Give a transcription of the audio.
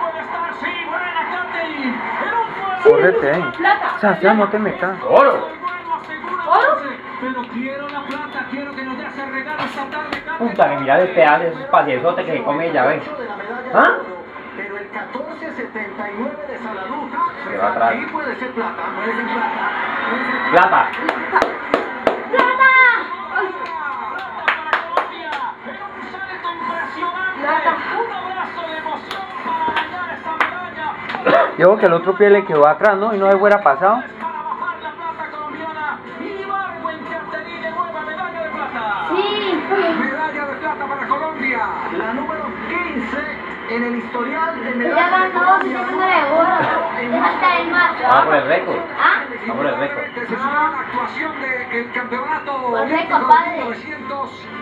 puede estar, sí, buena Katherine. En un fuera. Córrete ahí. Plata. Gracias, no te metas. ¡Oro! ¿Oro? Pero quiero la plata, quiero que nos dé ese regalo esta tarde, Katherine. Puta, que mira el pedazo de esos paciezotes que se come ella, ve. de la medalla de ¿Ah? oro, Pero el 1479 de Saladú, Se va atrás. aquí puede ser plata, puede ser plata. puede ser Plata. ¡Plata! Yo que el otro pie le quedó atrás, ¿no? Y no se fuera pasado. Para bajar la plata colombiana. Y Barwen Caterine, nueva medalla de plata. Sí. Medalla de plata para Colombia. La número 15 en el historial de Ya medallas de ganó. Déjate el más. Vamos por el récord. ¿Ah? Vamos por el récord. Esa es una actuación del campeonato Por récord, padre. 1900.